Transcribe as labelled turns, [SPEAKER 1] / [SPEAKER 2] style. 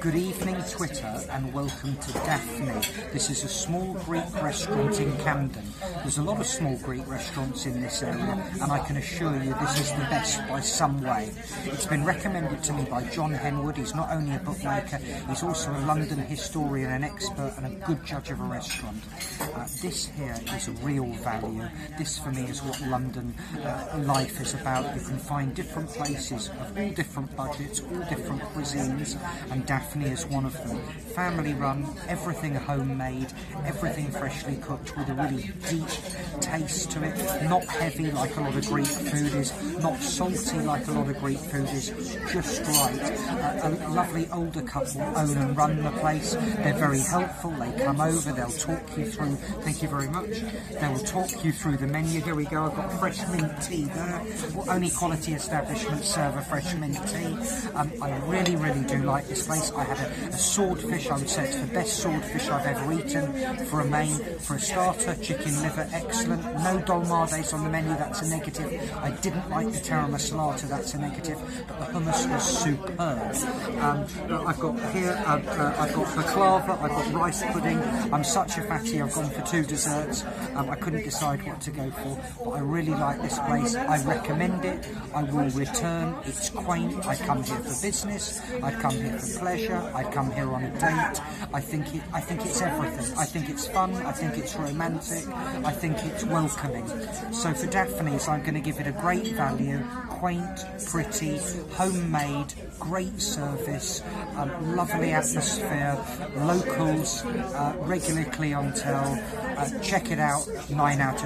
[SPEAKER 1] Good evening, Twitter, and welcome to Daphne. This is a small Greek restaurant in Camden. There's a lot of small Greek restaurants in this area, and I can assure you this is the best by some way. It's been recommended to me by John Henwood. He's not only a bookmaker, he's also a London historian an expert and a good judge of a restaurant. Uh, this here is a real value. This, for me, is what London uh, life is about. You can find different places of all different budgets, all different cuisines, and Daphne is one of them. Family run, everything homemade, everything freshly cooked with a really deep taste to it. Not heavy like a lot of Greek food is, not salty like a lot of Greek food is, just right. Uh, a lovely older couple own and run the place. They're very helpful. They come over, they'll talk you through. Thank you very much. They will talk you through the menu. Here we go. I've got fresh mint tea there. Well, only quality establishments serve a fresh mint tea. Um, I really, really do like this place. I had a, a swordfish. I would say it's the best swordfish I've ever eaten. For a main, for a starter, chicken liver, excellent. No dolmades on the menu. That's a negative. I didn't like the taramasalata. That's a negative. But the hummus was superb. Um, I've got here. Uh, uh, I've got baklava. I've got rice pudding. I'm such a fatty. I've gone for two desserts. Um, I couldn't decide what to go for, but I really like this place. I recommend it. I will return. It's quaint. I come here for business. I come here for pleasure. I come here on a date. I think it. I think it's everything. I think it's fun. I think it's romantic. I think welcoming. So for Daphne's, I'm going to give it a great value. Quaint, pretty, homemade, great service, um, lovely atmosphere, locals, uh, regular clientele. Uh, check it out. Nine out of